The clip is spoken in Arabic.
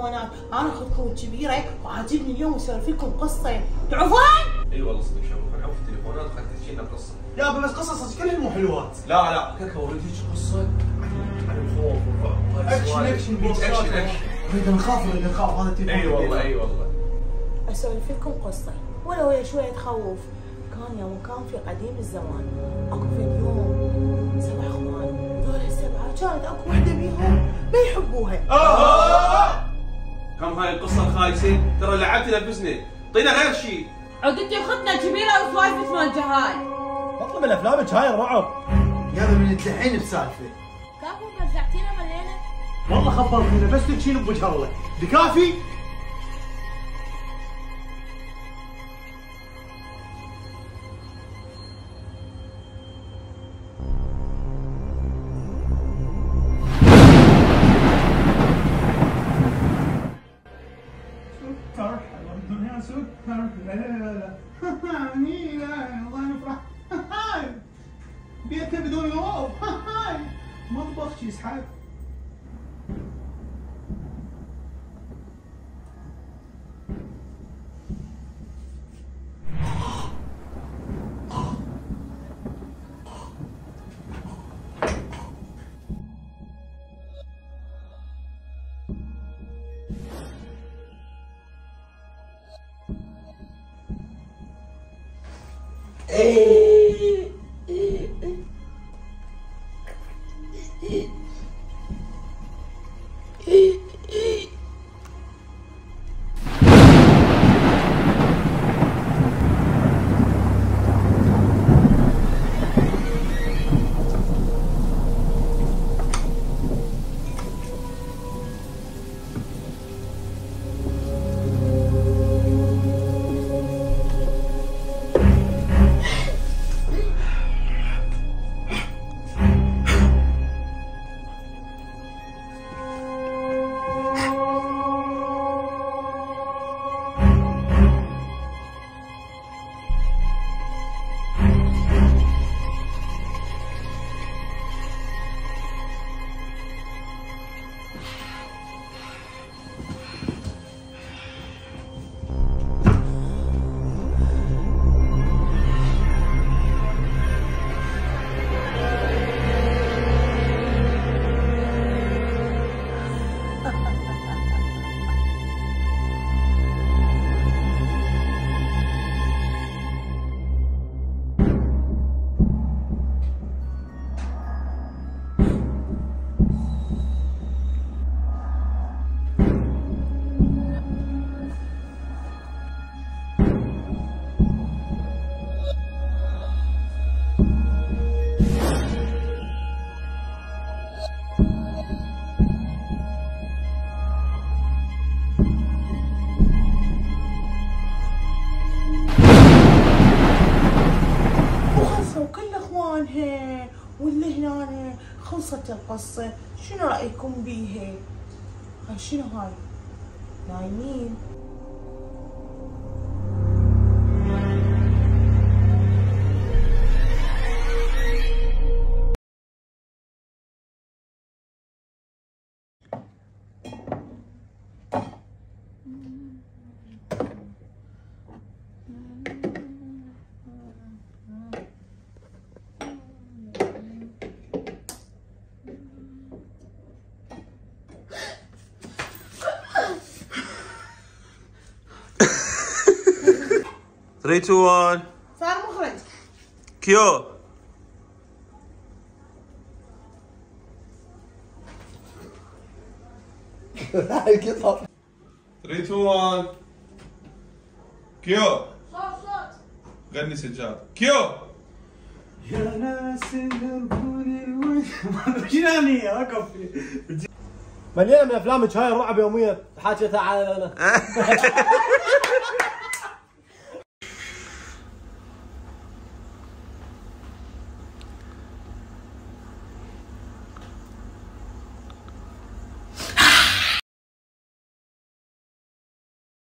التليفونات أنا اخذ كروت كبيرة. وعاجبني اليوم اسولف لكم قصة. تعرفون؟ أي والله صدق شباب نعرف التليفونات قد تجي لنا قصه يابا بس قصص كلها مو حلوات. لا لا. كيف أريدك قصة؟ عن عن الخوف والرعب action. action. action action نخاف أريد نخاف هذا التليفون أي والله أي والله. اسولف لكم قصة. ولو هي شوية تخوف. كان يوم كان في قديم الزمان. أكو في اليوم سبع أخوان. ذول السبعة. كانت أكو وحده بيهم ما يحبوها. كم هاي القصة الخايسه ترى لعبت لبسني طينا غير شيء عقدتي اختنا كبيره وسوالفك مالت جهاي بطل من أفلامك هاي الرعب. يابا من الدحين بسالفة. كافو رجعتينا ملينا. والله خبرتينا بس تكشين بوجه الله بكافي؟ لا لا لا هاني لا الله نفرح بيتنا بدون غراب هاي. مطبخ يسحب Ei! اخوانها واللي هنا خلصت القصة شنو رأيكم بيها؟ هاي شنو هاي؟ نايمين Three, two, one. صار مخرج. كيو هاي القطط 3 2 1 كيو صوت صوت. غني سجاد. كيو يا ناس دربوني الوجه اني اوقف مليانة من افلامك هاي الرعب يوميا. حاجتها على